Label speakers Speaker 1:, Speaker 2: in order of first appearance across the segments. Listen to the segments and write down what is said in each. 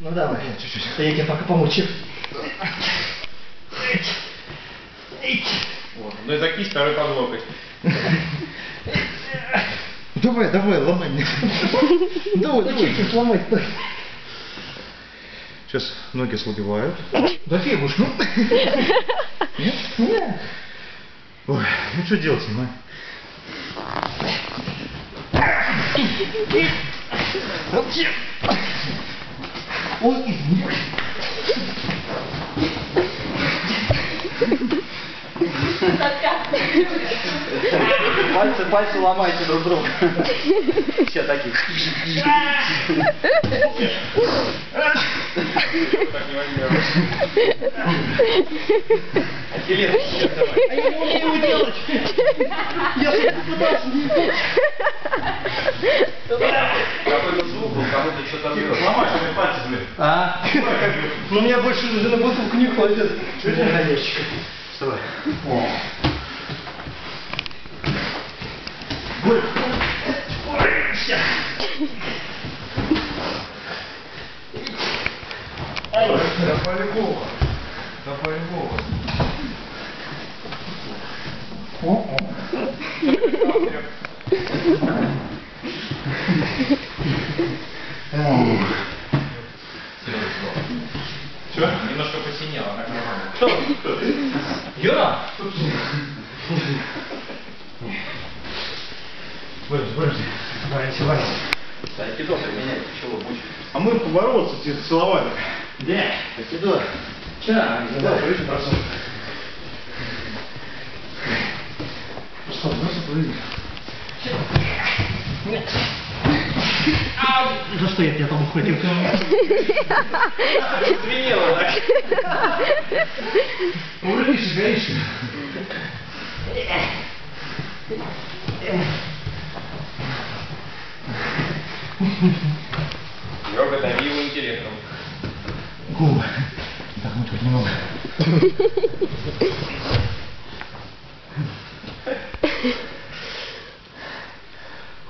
Speaker 1: Ну давай. Чуть-чуть. Я тебе пока помучу.
Speaker 2: Вот. Ну и закись второй под локоть.
Speaker 1: Давай, давай, ломай мне. Давай, давай. Чуть-чуть сломай.
Speaker 3: Сейчас ноги слабевают.
Speaker 1: Да фигу ну.
Speaker 3: Нет?
Speaker 1: Нет.
Speaker 3: Ой, ну что делать, ну?
Speaker 1: Он из них. Пальцы, пальцы ломайте друг друга. Все такие. Ахиллес, давай. А я не умею делать. Я пытался не делать. Ну, Но меня больше уже на бутылку не хватит. Чего тебе налетчик?
Speaker 3: Вставай. Да по-любому. Да по-любому.
Speaker 1: О-о. Oh.
Speaker 2: Что? Немножко посинело.
Speaker 1: Кто? Юра?
Speaker 3: Выражи, выражи.
Speaker 1: Давай, началась.
Speaker 2: Айкидо применять, чего мучить?
Speaker 3: А мы побороться целовали.
Speaker 1: Да, айкидо. Че,
Speaker 3: айкидо, выражи, прошу.
Speaker 1: Что, ну что, Нет. За что я тебя там ухватил?
Speaker 2: Звенело так.
Speaker 1: Урыш, гаишь.
Speaker 2: Йога дави его интеллектом.
Speaker 1: Губа. Вдохнуть хоть немного.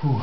Speaker 2: Фух.